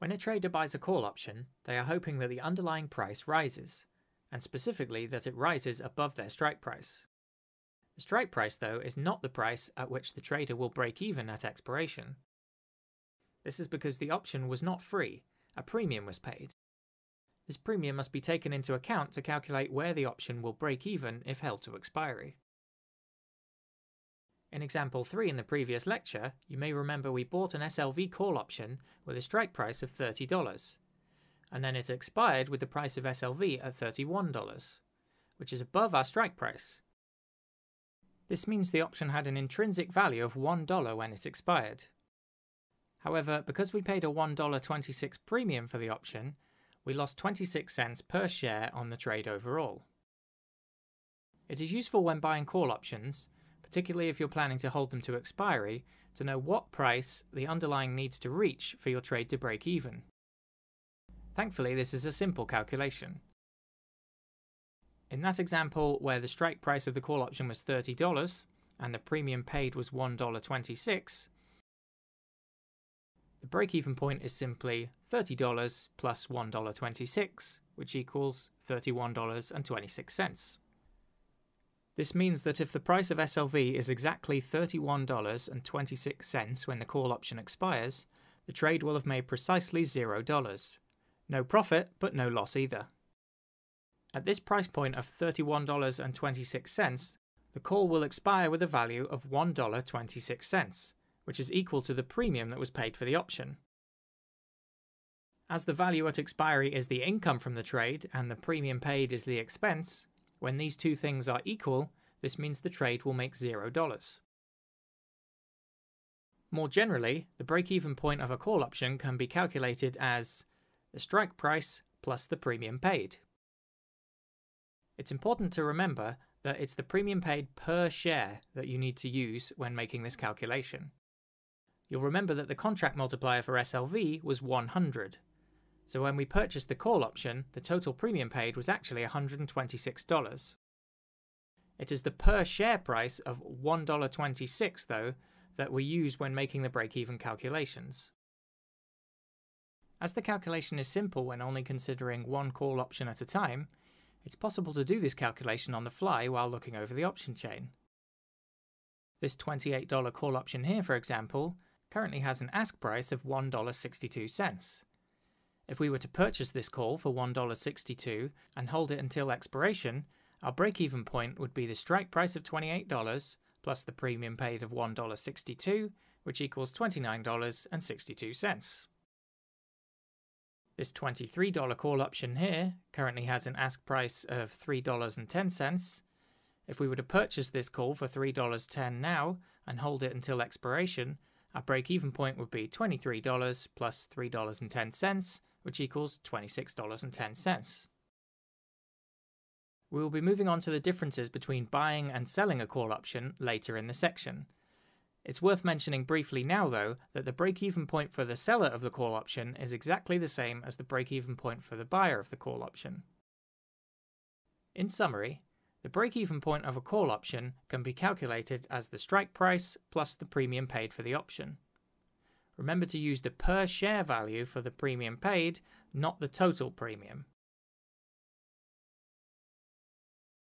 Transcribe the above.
When a trader buys a call option, they are hoping that the underlying price rises, and specifically that it rises above their strike price. The strike price, though, is not the price at which the trader will break even at expiration. This is because the option was not free, a premium was paid. This premium must be taken into account to calculate where the option will break even if held to expiry. In example 3 in the previous lecture, you may remember we bought an SLV call option with a strike price of $30, and then it expired with the price of SLV at $31, which is above our strike price. This means the option had an intrinsic value of $1 when it expired. However, because we paid a $1.26 premium for the option, we lost 26 cents per share on the trade overall. It is useful when buying call options, particularly if you're planning to hold them to expiry, to know what price the underlying needs to reach for your trade to break even. Thankfully, this is a simple calculation. In that example, where the strike price of the call option was $30 and the premium paid was $1.26, the break-even point is simply $30 plus $1.26, which equals $31.26. This means that if the price of SLV is exactly $31.26 when the call option expires, the trade will have made precisely $0. No profit, but no loss either. At this price point of $31.26, the call will expire with a value of $1.26, which is equal to the premium that was paid for the option. As the value at expiry is the income from the trade and the premium paid is the expense, when these two things are equal, this means the trade will make $0. More generally, the break-even point of a call option can be calculated as the strike price plus the premium paid. It's important to remember that it's the premium paid per share that you need to use when making this calculation. You'll remember that the contract multiplier for SLV was 100. So when we purchased the call option, the total premium paid was actually $126. It is the per share price of $1.26, though, that we use when making the break even calculations. As the calculation is simple when only considering one call option at a time, it's possible to do this calculation on the fly while looking over the option chain. This $28 call option here, for example, currently has an ask price of $1.62. If we were to purchase this call for $1.62 and hold it until expiration, our break even point would be the strike price of $28 plus the premium paid of $1.62, which equals $29.62. This $23 call option here currently has an ask price of $3.10. If we were to purchase this call for $3.10 now and hold it until expiration, our break even point would be $23 plus $3.10, which equals $26.10. We will be moving on to the differences between buying and selling a call option later in the section. It's worth mentioning briefly now, though, that the break even point for the seller of the call option is exactly the same as the break even point for the buyer of the call option. In summary, the break-even point of a call option can be calculated as the strike price plus the premium paid for the option. Remember to use the per share value for the premium paid, not the total premium.